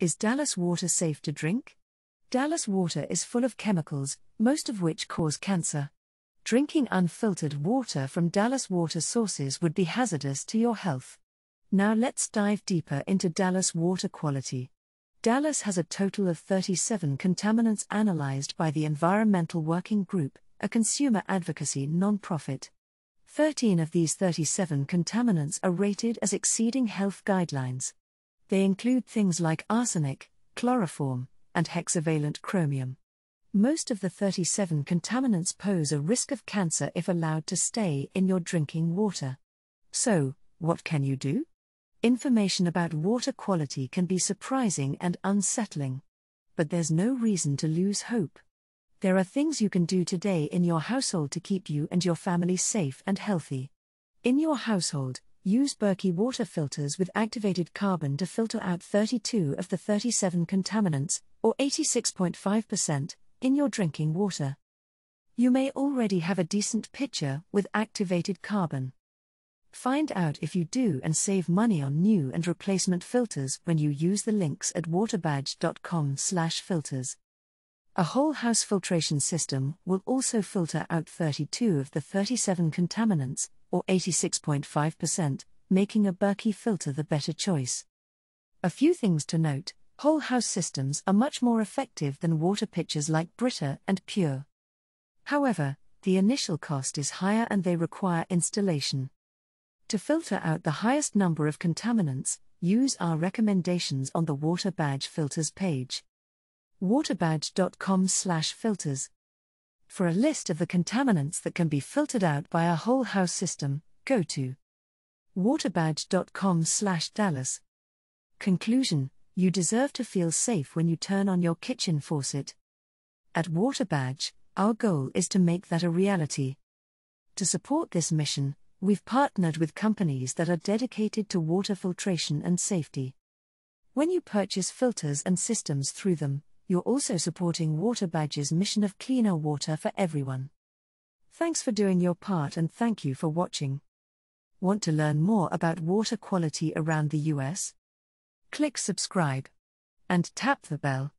Is Dallas water safe to drink? Dallas water is full of chemicals, most of which cause cancer. Drinking unfiltered water from Dallas water sources would be hazardous to your health. Now let's dive deeper into Dallas water quality. Dallas has a total of 37 contaminants analyzed by the Environmental Working Group, a consumer advocacy nonprofit. 13 of these 37 contaminants are rated as exceeding health guidelines. They include things like arsenic, chloroform, and hexavalent chromium. Most of the 37 contaminants pose a risk of cancer if allowed to stay in your drinking water. So, what can you do? Information about water quality can be surprising and unsettling. But there's no reason to lose hope. There are things you can do today in your household to keep you and your family safe and healthy. In your household, use Berkey water filters with activated carbon to filter out 32 of the 37 contaminants, or 86.5%, in your drinking water. You may already have a decent pitcher with activated carbon. Find out if you do and save money on new and replacement filters when you use the links at waterbadge.com/filters. A whole house filtration system will also filter out 32 of the 37 contaminants, or 86.5%, making a Berkey filter the better choice. A few things to note whole house systems are much more effective than water pitchers like Brita and PUR. However, the initial cost is higher and they require installation. To filter out the highest number of contaminants, use our recommendations on the Water Badge Filters page waterbadge.com/filters. For a list of the contaminants that can be filtered out by a whole house system, go to waterbadge.com/dallas. Conclusion: You deserve to feel safe when you turn on your kitchen faucet. At Waterbadge, our goal is to make that a reality. To support this mission, we've partnered with companies that are dedicated to water filtration and safety. When you purchase filters and systems through them, you're also supporting Water Badge's mission of cleaner water for everyone. Thanks for doing your part and thank you for watching. Want to learn more about water quality around the US? Click subscribe and tap the bell.